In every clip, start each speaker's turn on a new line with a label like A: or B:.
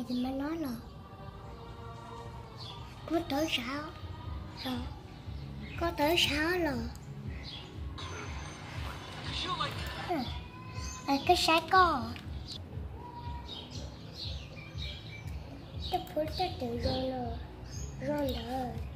A: nó thì mới nói là có tới sáu, rồi có tới sáu rồi ừ, à, cái sai có. Cái phút cái tự rồi rồi rồi rồi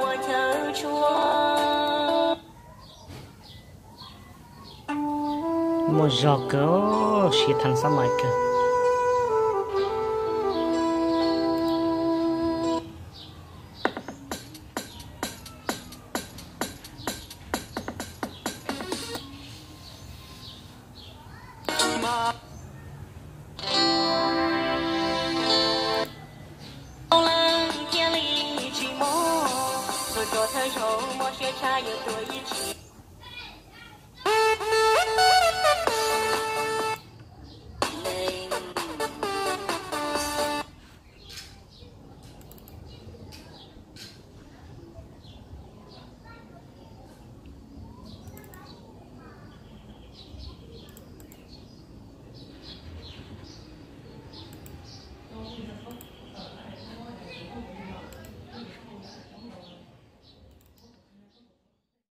B: fly,
C: một giọt cỡ chỉ oh, thằng sao mày cơ
B: 还有多一天。